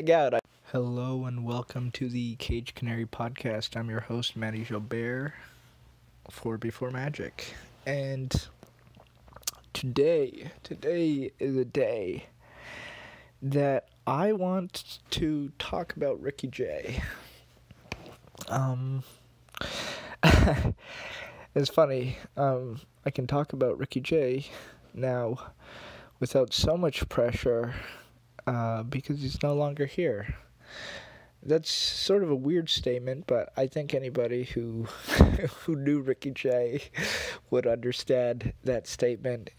hang out. Hello and welcome to the Caged Canary podcast. I'm your host, Mahdi Gilbert for Before Magic. And today, today is a day that I want to talk about Ricky Jay. Um, it's funny. Um, I can talk about Ricky Jay now without so much pressure uh, because he's no longer here. That's sort of a weird statement, but I think anybody who who knew Ricky Jay would understand that statement.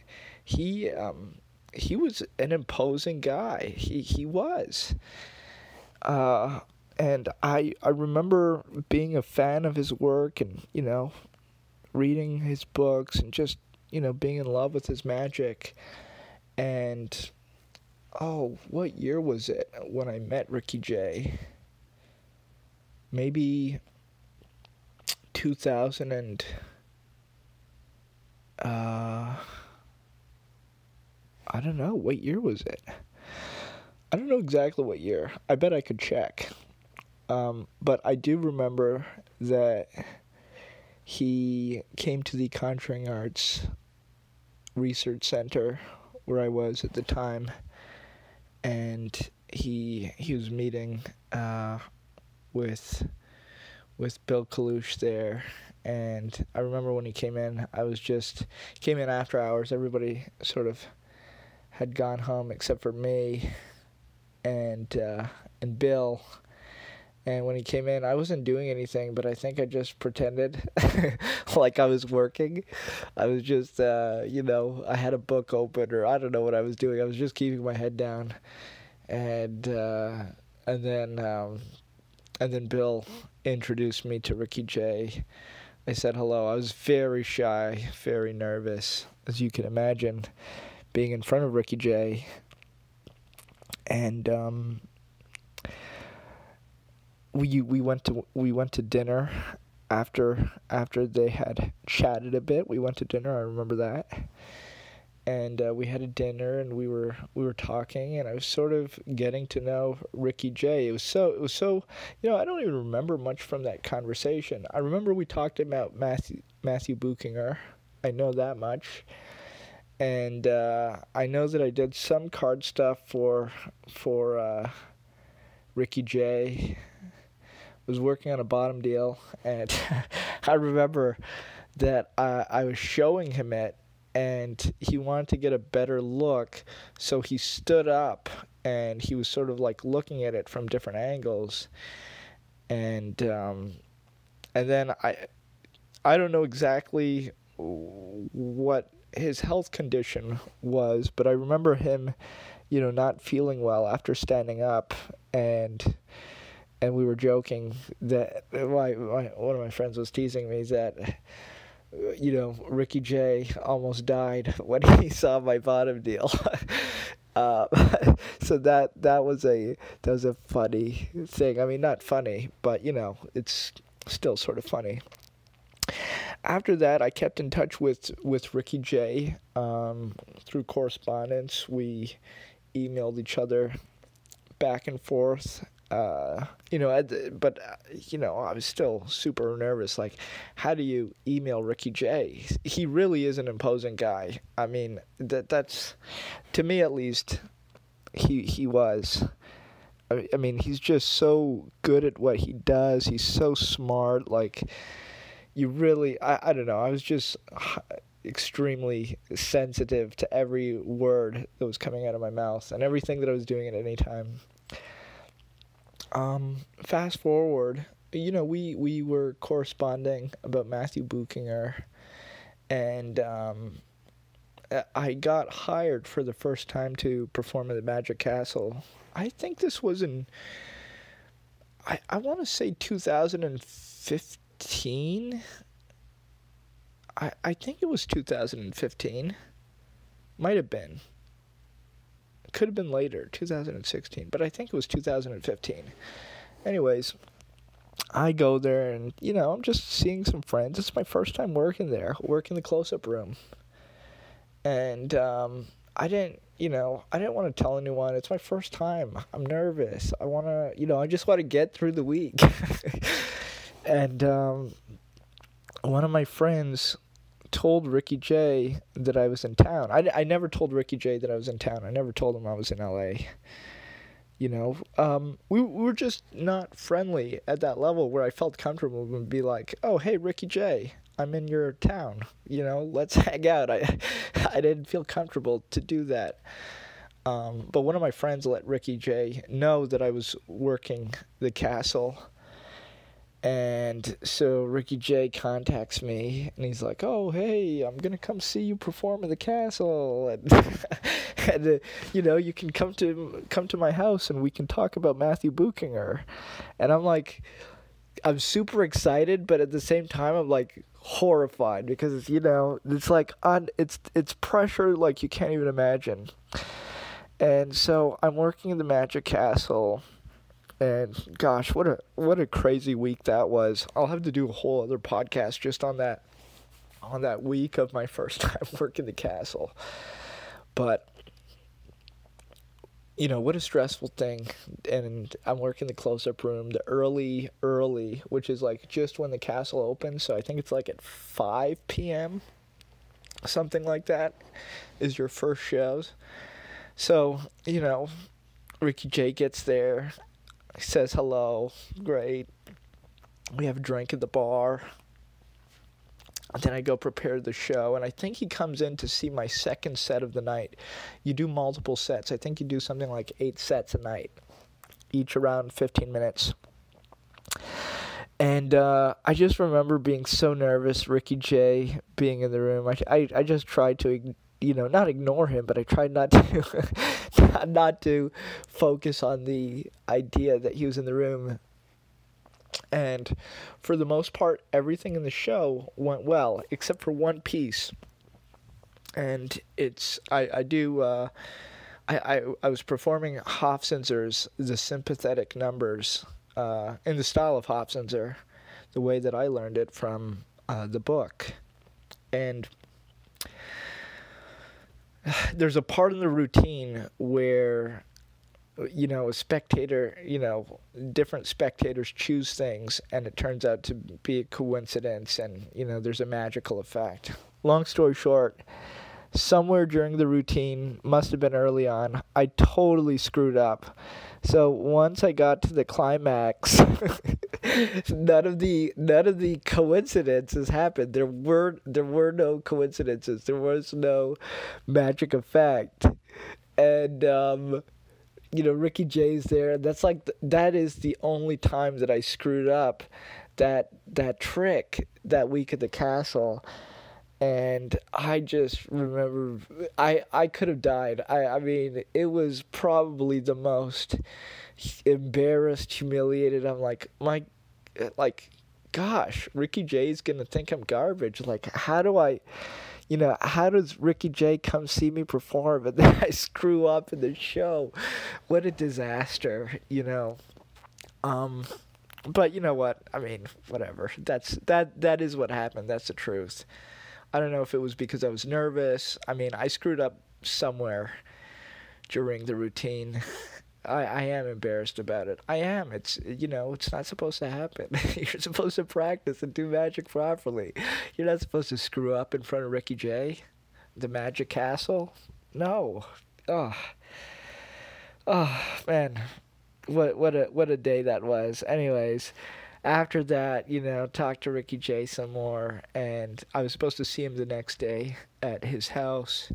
He um, he was an imposing guy. He he was. Uh, and I I remember being a fan of his work and you know reading his books and just you know being in love with his magic and oh what year was it when I met Ricky Jay? Maybe 2000 and uh I don't know what year was it? I don't know exactly what year. I bet I could check. Um, but I do remember that he came to the Conjuring Arts Research Center where I was at the time, and he he was meeting uh, with with Bill Kalush there, and I remember when he came in, I was just came in after hours. Everybody sort of had gone home except for me and uh, and Bill and when he came in, I wasn't doing anything, but I think I just pretended like I was working. I was just, uh, you know, I had a book open, or I don't know what I was doing. I was just keeping my head down, and uh, and then um, and then Bill introduced me to Ricky Jay. I said hello. I was very shy, very nervous, as you can imagine, being in front of Ricky Jay. And um, we we went to we went to dinner after after they had chatted a bit. We went to dinner. I remember that, and uh, we had a dinner and we were we were talking and I was sort of getting to know Ricky Jay. It was so it was so you know I don't even remember much from that conversation. I remember we talked about Matthew Matthew Buchinger. I know that much. And uh, I know that I did some card stuff for for uh, Ricky Jay was working on a bottom deal, and I remember that I, I was showing him it, and he wanted to get a better look, so he stood up and he was sort of like looking at it from different angles, and um, and then I I don't know exactly what his health condition was, but I remember him, you know, not feeling well after standing up and and we were joking that my, my one of my friends was teasing me that you know Ricky Jay almost died when he saw my bottom deal. uh, so that that was a that was a funny thing. I mean, not funny, but you know, it's still sort of funny. After that, I kept in touch with with Ricky Jay um, through correspondence. We emailed each other back and forth uh, you know, but uh, you know, I was still super nervous. Like, how do you email Ricky Jay? He really is an imposing guy. I mean, that that's to me at least. He he was. I, I mean, he's just so good at what he does. He's so smart. Like, you really, I I don't know. I was just extremely sensitive to every word that was coming out of my mouth and everything that I was doing at any time. Um, fast forward, you know, we, we were corresponding about Matthew Buchinger, and um, I got hired for the first time to perform at the Magic Castle. I think this was in, I, I want to say 2015. I, I think it was 2015. Might have been could have been later, 2016, but I think it was 2015. Anyways, I go there and, you know, I'm just seeing some friends. It's my first time working there, working the close up room. And um, I didn't, you know, I didn't want to tell anyone. It's my first time. I'm nervous. I want to, you know, I just want to get through the week. and um, one of my friends told Ricky Jay that I was in town. I, I never told Ricky Jay that I was in town. I never told him I was in LA. You know, um, we, we were just not friendly at that level where I felt comfortable and be like, oh, hey, Ricky Jay, I'm in your town. You know, let's hang out. I, I didn't feel comfortable to do that. Um, but one of my friends let Ricky Jay know that I was working the castle and so Ricky Jay contacts me and he's like, "Oh, hey, I'm going to come see you perform in the castle and and uh, you know, you can come to come to my house and we can talk about Matthew Buchinger." And I'm like I'm super excited, but at the same time I'm like horrified because you know, it's like on it's it's pressure like you can't even imagine. And so I'm working in the Magic Castle and gosh, what a what a crazy week that was. I'll have to do a whole other podcast just on that on that week of my first time working the castle. But you know, what a stressful thing. And I'm working the close up room, the early, early, which is like just when the castle opens. So I think it's like at 5 p.m., something like that, is your first shows. So, you know, Ricky Jay gets there says hello. Great. We have a drink at the bar. And then I go prepare the show, and I think he comes in to see my second set of the night. You do multiple sets. I think you do something like eight sets a night, each around 15 minutes. And uh, I just remember being so nervous, Ricky Jay being in the room. I, I, I just tried to you know, not ignore him, but I tried not to not to focus on the idea that he was in the room. And for the most part, everything in the show went well, except for one piece. And it's I I do uh, I, I I was performing Hofzinser's The Sympathetic Numbers uh, in the style of Hofzinser, the way that I learned it from uh, the book, and there's a part in the routine where you know a spectator you know different spectators choose things and it turns out to be a coincidence and you know there's a magical effect. Long story short somewhere during the routine must have been early on i totally screwed up so once i got to the climax none of the none of the coincidences happened. There were there were no coincidences. There was no magic effect, and um, you know Ricky Jay's there. That's like that is the only time that I screwed up that that trick that week at the castle and I just remember I I could have died. I I mean it was probably the most embarrassed, humiliated. I'm like my like gosh, Ricky Jay's gonna think I'm garbage. Like how do I you know, how does Ricky Jay come see me perform and then I screw up in the show? What a disaster, you know. Um but you know what? I mean, whatever. That's that that is what happened. That's the truth. I don't know if it was because I was nervous. I mean, I screwed up somewhere during the routine. I, I am embarrassed about it. I am. It's you know, it's not supposed to happen. You're supposed to practice and do magic properly. You're not supposed to screw up in front of Ricky Jay, the Magic Castle. No. Oh. Oh man. What what a what a day that was. Anyways, after that, you know, talked to Ricky Jay some more, and I was supposed to see him the next day at his house.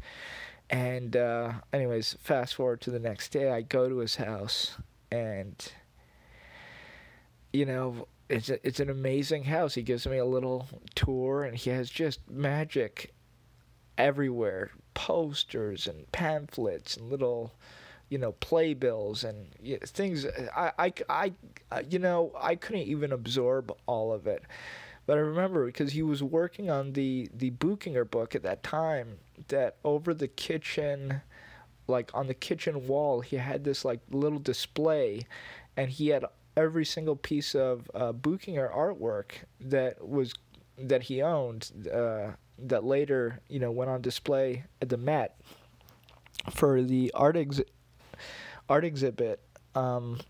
And, uh, anyways, fast forward to the next day, I go to his house, and, you know, it's a, it's an amazing house. He gives me a little tour, and he has just magic everywhere posters and pamphlets and little you know, playbills and things. I, I, I, uh, you know, I couldn't even absorb all of it. But I remember because he was working on the the Buchinger book at that time. That over the kitchen, like on the kitchen wall, he had this like little display, and he had every single piece of uh, Buchinger artwork that was that he owned. Uh, that later, you know, went on display at the Met for the art ex- art exhibit um,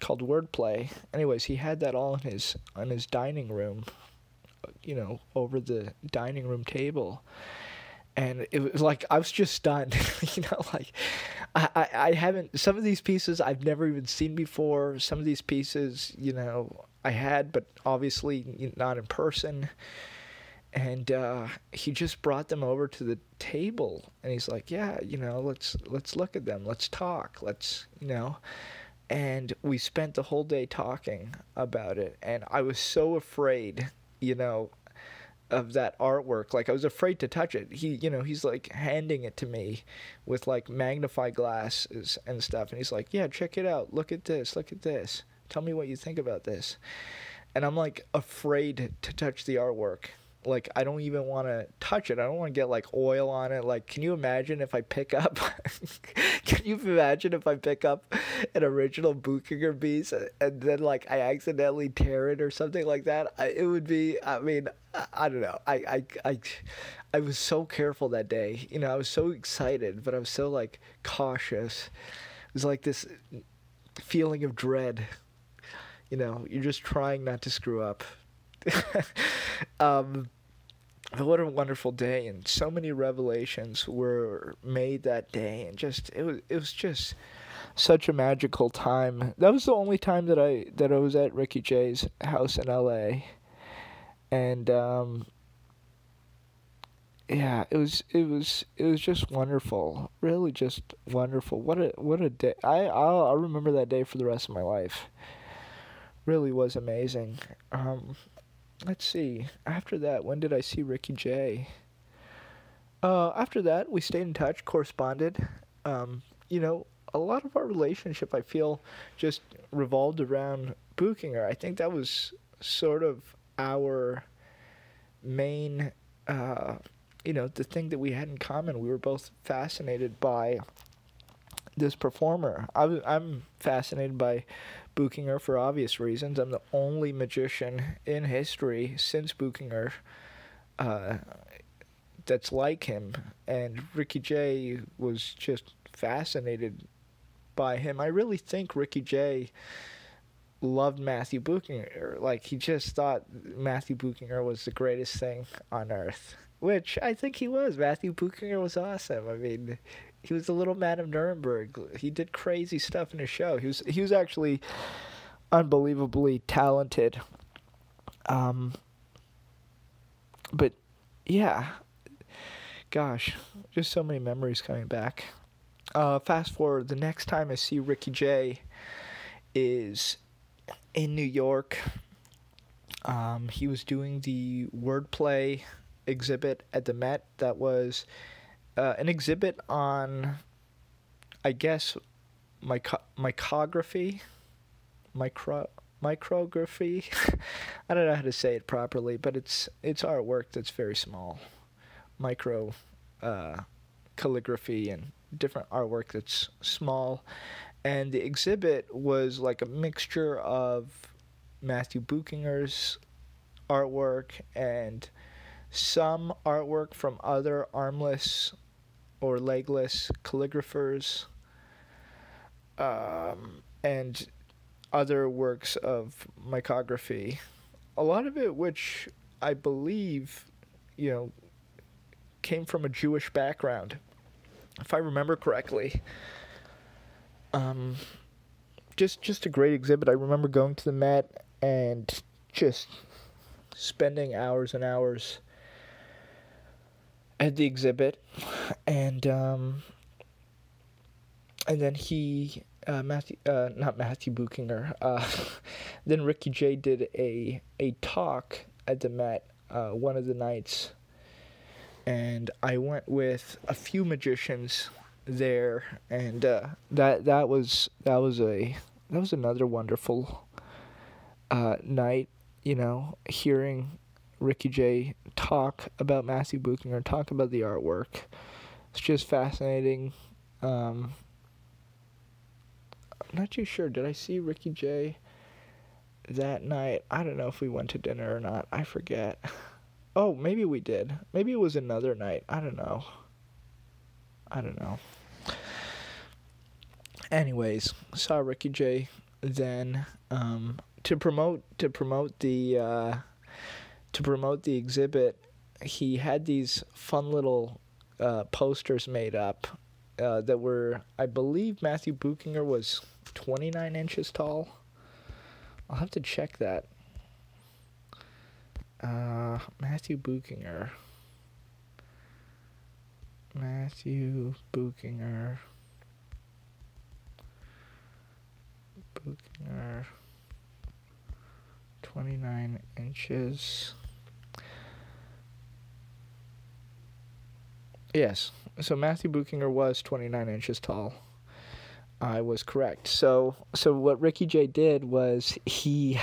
called Wordplay. Anyways, he had that all in his in his dining room, you know, over the dining room table. And it was like I was just stunned, you know. Like, I, I I haven't some of these pieces I've never even seen before. Some of these pieces, you know, I had, but obviously not in person and uh, he just brought them over to the table and he's like yeah you know let's let's look at them. Let's talk. Let's you know and we spent the whole day talking about it and i was so afraid you know of that artwork. Like i was afraid to touch it. He you know he's like handing it to me with like magnify glasses and stuff and he's like yeah check it out. Look at this. Look at this. Tell me what you think about this. And i'm like afraid to touch the artwork like I don't even want to touch it. I don't want to get like oil on it. Like, can you imagine if I pick up? can you imagine if I pick up an original Buchinger piece and then like I accidentally tear it or something like that? I, it would be. I mean, I, I don't know. I, I I I was so careful that day. You know, I was so excited, but I was so like cautious. It was like this feeling of dread. You know, you're just trying not to screw up. um, what a wonderful day and so many revelations were made that day and just it was it was just such a magical time. That was the only time that i that i was at ricky jay's house in la and um yeah it was it was it was just wonderful really just wonderful. What a what a day. I I'll, I'll remember that day for the rest of my life. Really was amazing. Um let's see. After that, when did I see Ricky Jay? Uh, after that, we stayed in touch, corresponded. Um, you know, a lot of our relationship, I feel, just revolved around Buchinger. I think that was sort of our main, uh, you know, the thing that we had in common. We were both fascinated by this performer. I I'm fascinated by Buchinger for obvious reasons. I'm the only magician in history since Buchinger uh, that's like him, and Ricky Jay was just fascinated by him. I really think Ricky Jay loved Matthew Buchinger. Like he just thought Matthew Buchinger was the greatest thing on earth, which I think he was. Matthew Buchinger was awesome. I mean, he was the little man of Nuremberg. He did crazy stuff in his show. He was he was actually unbelievably talented. Um, but yeah, gosh, just so many memories coming back. Uh, fast forward, the next time I see Ricky Jay is in New York. Um, he was doing the wordplay exhibit at the Met that was uh, an exhibit on, I guess, myco- mycography, micro micrography. I don't know how to say it properly, but it's it's artwork that's very small, micro uh, calligraphy and different artwork that's small, and the exhibit was like a mixture of Matthew Buchinger's artwork and some artwork from other armless or legless calligraphers, um, and other works of mycography. A lot of it, which I believe, you know, came from a Jewish background, if I remember correctly. Um, just just a great exhibit. I remember going to the Met and just spending hours and hours at the exhibit, and um, and then he uh, Matthew uh, not Matthew Buchinger uh, then Ricky Jay did a a talk at the Met uh, one of the nights, and I went with a few magicians there, and uh, that that was that was a that was another wonderful uh, night. You know, hearing Ricky Jay talk about Matthew Buchinger, talk about the artwork. It's just fascinating. Um, I'm not too sure. Did I see Ricky Jay that night? I don't know if we went to dinner or not. I forget. Oh, maybe we did. Maybe it was another night. I don't know. I don't know. anyways, saw Ricky Jay then um, to promote to promote the uh, to promote the exhibit. He had these fun little uh, posters made up uh, that were, I believe, Matthew Buchinger was 29 inches tall. I'll have to check that. Uh, Matthew Buchinger. Matthew Buchinger. Buchinger. 29 inches. Yes. So Matthew Buchinger was 29 inches tall. I was correct. So so what Ricky Jay did was he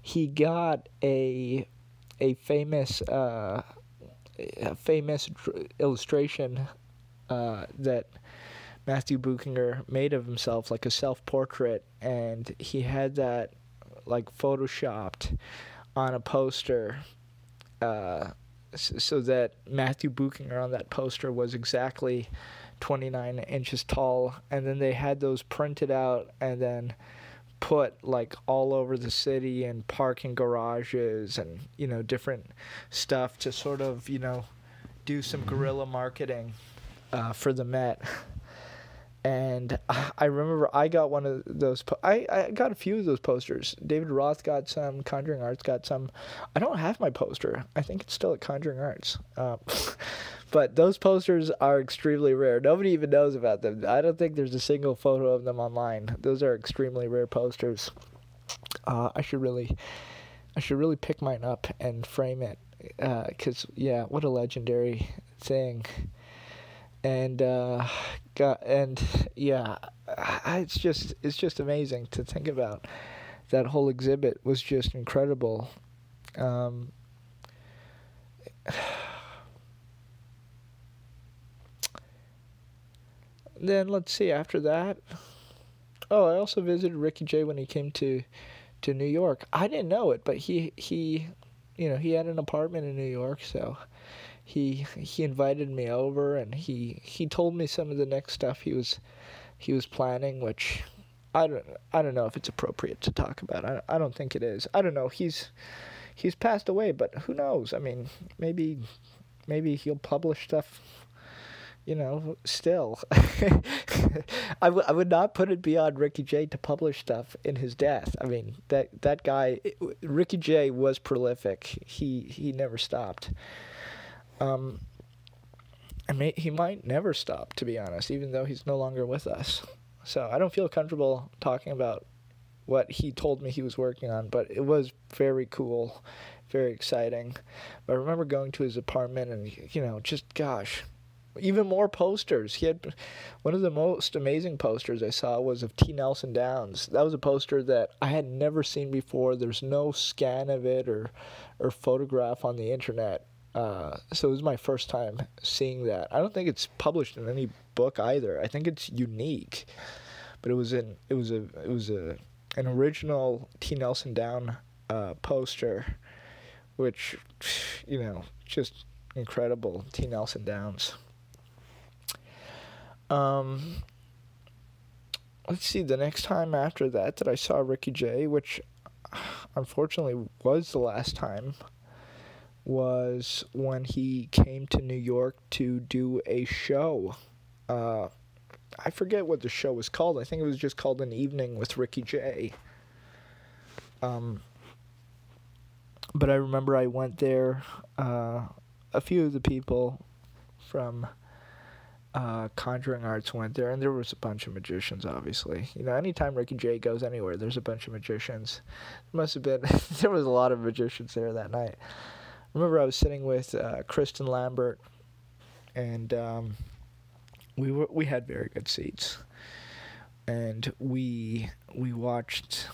he got a a famous uh, a famous illustration uh, that Matthew Buchinger made of himself, like a self portrait, and he had that like photoshopped on a poster. Uh, so that Matthew Buchinger on that poster was exactly 29 inches tall, and then they had those printed out and then put like all over the city and parking garages and you know different stuff to sort of you know do some guerrilla marketing uh, for the Met and I remember I got one of those. Po- I I got a few of those posters. David Roth got some. Conjuring Arts got some. I don't have my poster. I think it's still at Conjuring Arts. Um, but those posters are extremely rare. Nobody even knows about them. I don't think there's a single photo of them online. Those are extremely rare posters. Uh, I should really, I should really pick mine up and frame it. Uh, yeah, what a legendary thing and uh, got and yeah, it's just it's just amazing to think about. That whole exhibit was just incredible. Um, then let's see after that. Oh, I also visited Ricky Jay when he came to to New York. I didn't know it, but he he you know, he had an apartment in New York, so he he invited me over and he he told me some of the next stuff he was he was planning which I don't I don't know if it's appropriate to talk about. I I don't think it is. I don't know. He's he's passed away, but who knows? I mean, maybe maybe he'll publish stuff you know, still, I, w- I would not put it beyond Ricky Jay to publish stuff in his death. I mean, that that guy, Ricky Jay, was prolific. He he never stopped. Um, and may, he might never stop, to be honest, even though he's no longer with us. So I don't feel comfortable talking about what he told me he was working on, but it was very cool, very exciting. But I remember going to his apartment and, you know, just gosh, even more posters. He had one of the most amazing posters I saw was of T. Nelson Downs. That was a poster that I had never seen before. There's no scan of it or or photograph on the internet. Uh, so it was my first time seeing that. I don't think it's published in any book either. I think it's unique, but it was in it was a it was a an original T. Nelson Down uh, poster, which you know just incredible T. Nelson Downs. Um, let's see. The next time after that that I saw Ricky Jay, which unfortunately was the last time was when he came to New York to do a show. Uh, I forget what the show was called. I think it was just called An Evening with Ricky Jay. Um, but I remember I went there. Uh, a few of the people from uh, Conjuring Arts went there, and there was a bunch of magicians. Obviously, you know, anytime Ricky Jay goes anywhere, there's a bunch of magicians. There must have been there was a lot of magicians there that night remember I was sitting with uh, Kristen Lambert, and um, we were we had very good seats, and we we watched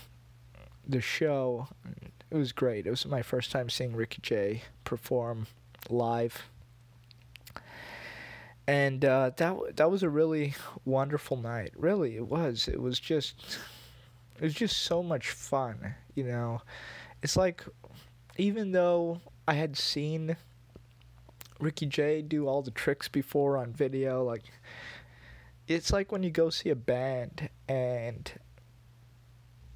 the show. It was great. It was my first time seeing Ricky Jay perform live. And uh, that that was a really wonderful night. Really, it was. It was just, it was just so much fun. You know, it's like, even though I had seen Ricky Jay do all the tricks before on video. Like, it's like when you go see a band and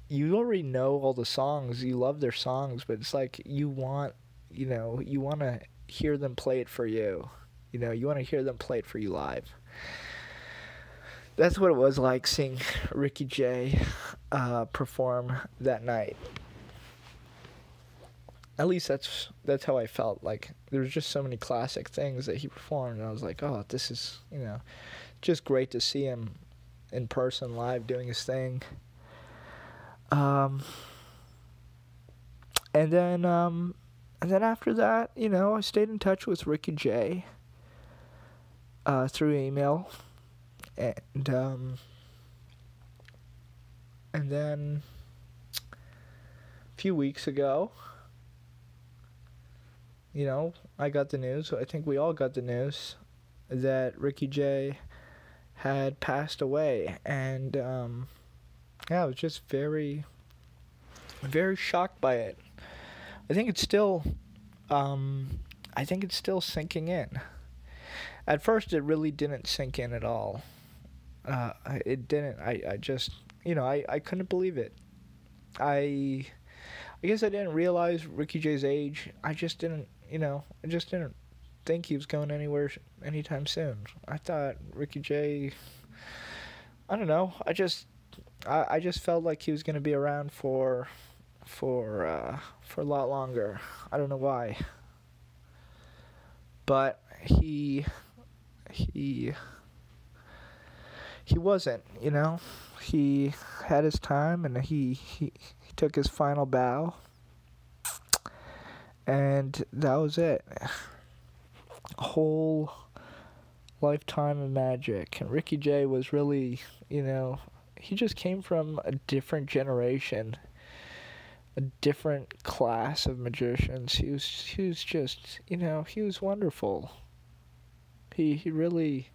you already know all the songs, you love their songs, but it's like you want, you know, you want to hear them play it for you. You know, you want to hear them play it for you live. That's what it was like seeing Ricky Jay uh, perform that night. At least that's that's how I felt. Like there was just so many classic things that he performed, and I was like, oh, this is you know, just great to see him in person live doing his thing. Um, and then um, and then after that, you know, I stayed in touch with Ricky Jay uh, through email, and um, and then a few weeks ago, you know, I got the news. I think we all got the news that Ricky Jay had passed away, and um, yeah, I was just very, very shocked by it. I think it's still, um, I think it's still sinking in. At first, it really didn't sink in at all. Uh, it didn't. I, I just, you know, I, I couldn't believe it. I, I guess I didn't realize Ricky Jay's age. I just didn't, you know, I just didn't think he was going anywhere anytime soon. I thought Ricky Jay. I don't know. I just I, I just felt like he was going to be around for for uh, for a lot longer. I don't know why, but he he he wasn't. You know, he had his time and he he, he took his final bow, and that was it. Whole lifetime of magic, and Ricky Jay was really, you know, he just came from a different generation, a different class of magicians. He was he was just you know he was wonderful. He he really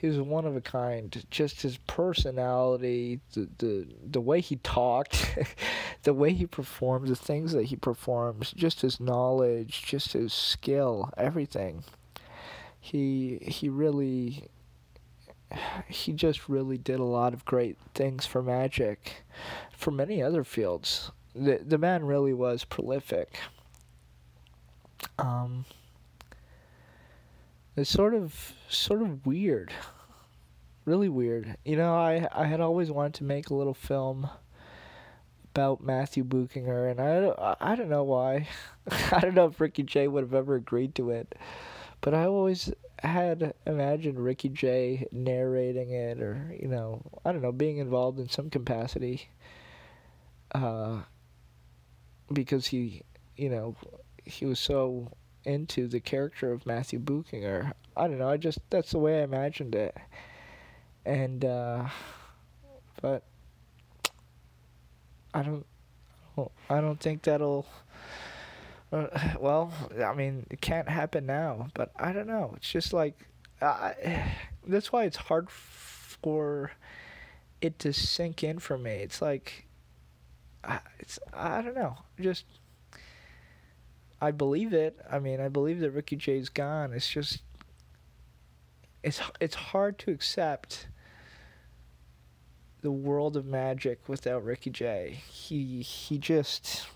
he was one of a kind. Just his personality, the the the way he talked, the way he performed, the things that he performs, just his knowledge, just his skill, everything. He he really he just really did a lot of great things for magic, for many other fields. The the man really was prolific. Um, it's sort of sort of weird, really weird. You know, I I had always wanted to make a little film about Matthew Buchinger, and I I don't know why. I don't know if Ricky Jay would have ever agreed to it, but I always had imagined Ricky Jay narrating it or, you know, I don't know, being involved in some capacity. Uh, because he, you know, he was so into the character of Matthew Buchinger. I don't know, I just, that's the way I imagined it. And, uh, but I don't, I don't think that'll uh, well, I mean, it can't happen now, but I don't know. It's just like uh, that's why it's hard for it to sink in for me. It's like it's I don't know. Just I believe it. I mean, I believe that Ricky Jay's gone. It's just it's it's hard to accept the world of magic without Ricky Jay. He he just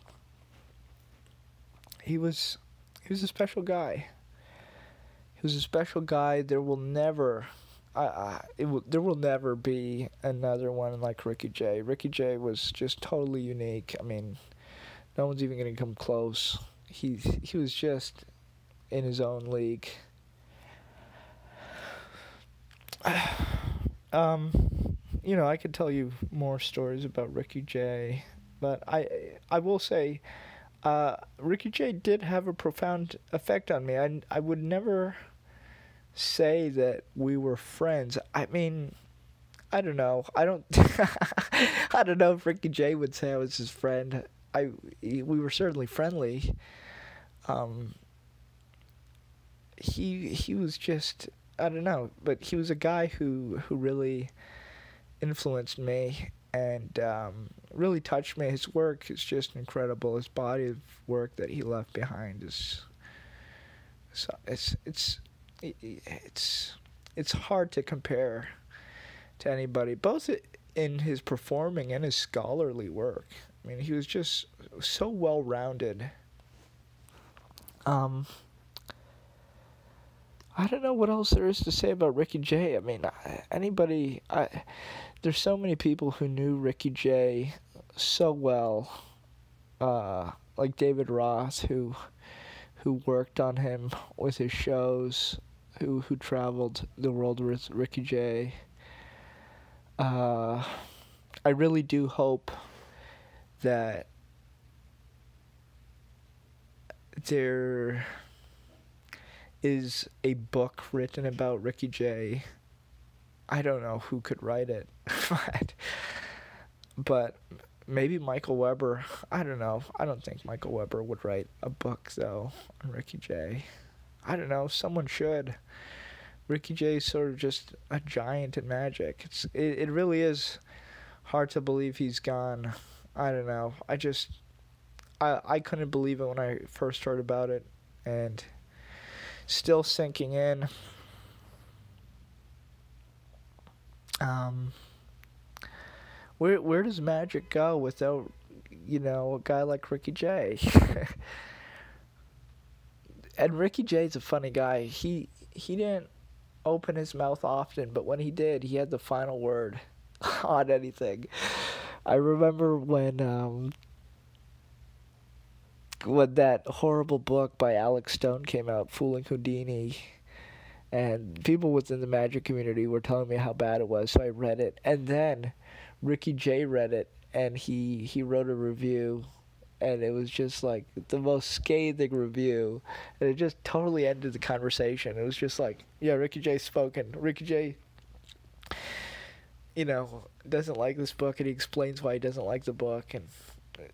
he was he was a special guy. He was a special guy. There will never, uh, it will, there will never be another one like Ricky Jay. Ricky Jay was just totally unique. I mean, no one's even gonna come close. He he was just in his own league. um, you know, I could tell you more stories about Ricky Jay, but I I will say uh, Ricky Jay did have a profound effect on me. I, I would never say that we were friends. I mean, I don't know. I don't. I don't know if Ricky Jay would say I was his friend. I we were certainly friendly. Um, he he was just I don't know, but he was a guy who who really influenced me and um, really touched me. His work is just incredible. His body of work that he left behind is so it's it's it's it's hard to compare to anybody, both in his performing and his scholarly work. I mean, he was just so well rounded. Um, I don't know what else there is to say about Ricky Jay. I mean, anybody, I, there's so many people who knew Ricky Jay so well, uh, like David Ross, who, who worked on him with his shows, who who traveled the world with Ricky Jay. Uh, I really do hope that there is a book written about Ricky Jay. I don't know who could write it, but but maybe Michael Weber. I don't know. I don't think Michael Weber would write a book though on Ricky Jay. I don't know. Someone should. Ricky Jay is sort of just a giant in magic. It's it, it really is hard to believe he's gone. I don't know. I just I I couldn't believe it when I first heard about it and still sinking in. Um where where does magic go without you know, a guy like Ricky Jay? and Ricky Jay's a funny guy. He he didn't open his mouth often, but when he did, he had the final word on anything. I remember when um, when that horrible book by Alex Stone came out, Fooling Houdini, and people within the magic community were telling me how bad it was, so I read it, and then Ricky Jay read it, and he he wrote a review and it was just like the most scathing review, and it just totally ended the conversation. It was just like, yeah, Ricky Jay spoken. Ricky Jay, you know, doesn't like this book, and he explains why he doesn't like the book, and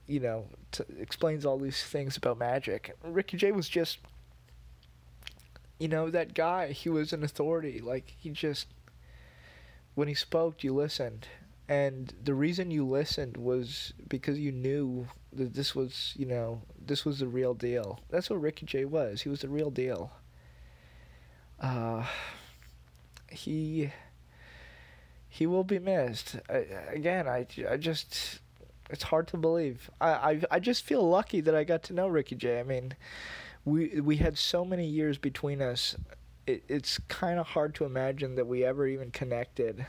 you know, t- explains all these things about magic. Ricky Jay was just, you know, that guy. He was an authority. Like he just, when he spoke, you listened and the reason you listened was because you knew that this was you know this was the real deal that's what ricky jay was he was the real deal uh he he will be missed I, again i i just it's hard to believe I, I i just feel lucky that i got to know ricky jay i mean we we had so many years between us it, it's kind of hard to imagine that we ever even connected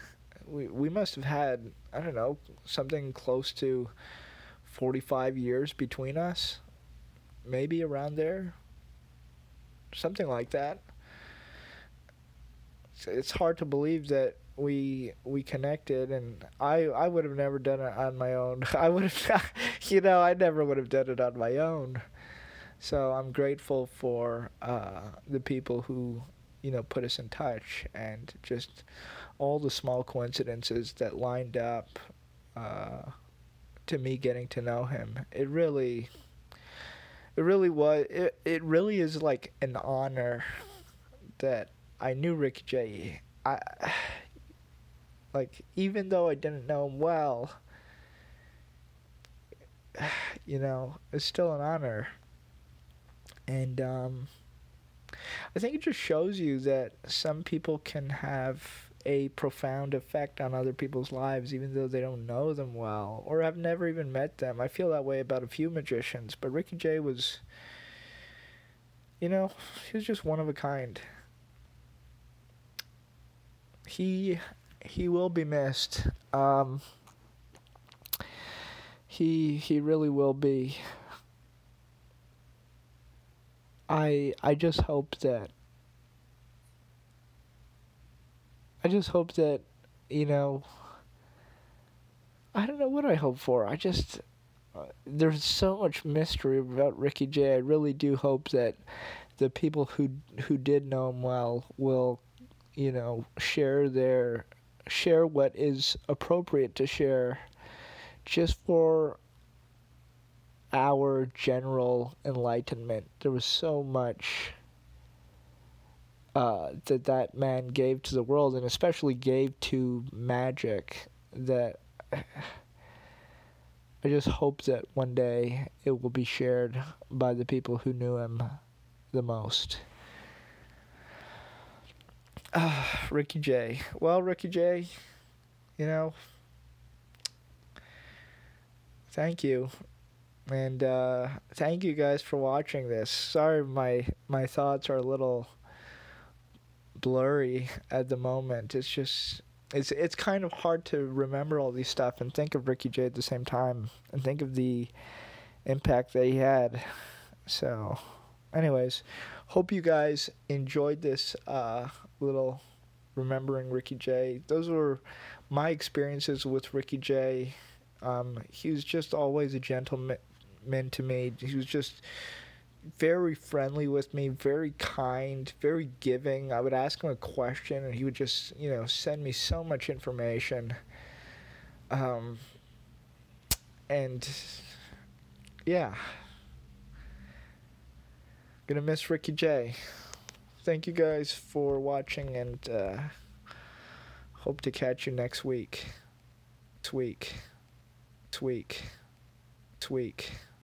we we must have had I don't know something close to forty five years between us, maybe around there. Something like that. It's, it's hard to believe that we we connected and I I would have never done it on my own. I would have you know, I never would have done it on my own. So I'm grateful for uh, the people who, you know, put us in touch and just all the small coincidences that lined up uh, to me getting to know him. It really, it really was. It it really is like an honor that I knew Rick Jay. I like even though I didn't know him well. You know, it's still an honor. And um, I think it just shows you that some people can have a profound effect on other people's lives, even though they don't know them well or have never even met them. I feel that way about a few magicians, but Ricky Jay was, you know, he was just one of a kind. He he will be missed. Um, he he really will be. I I just hope that I just hope that, you know, I don't know what I hope for. I just uh, there's so much mystery about Ricky Jay. I really do hope that the people who who did know him well will, you know, share their share what is appropriate to share just for our general enlightenment. There was so much uh, that that man gave to the world, and especially gave to magic. That I just hope that one day it will be shared by the people who knew him the most. Uh, Ricky Jay. Well, Ricky Jay, you know, thank you. And uh, thank you guys for watching this. Sorry, my my thoughts are a little blurry at the moment. It's just it's it's kind of hard to remember all these stuff and think of Ricky Jay at the same time and think of the impact that he had. So, anyways, hope you guys enjoyed this uh, little remembering Ricky Jay. Those were my experiences with Ricky Jay. Um, he was just always a gentleman to me. He was just very friendly with me, very kind, very giving. I would ask him a question and he would just, you know, send me so much information. Um, and yeah. Gonna miss Ricky Jay. Thank you guys for watching and uh, hope to catch you next week. Next week. Next week. Next week.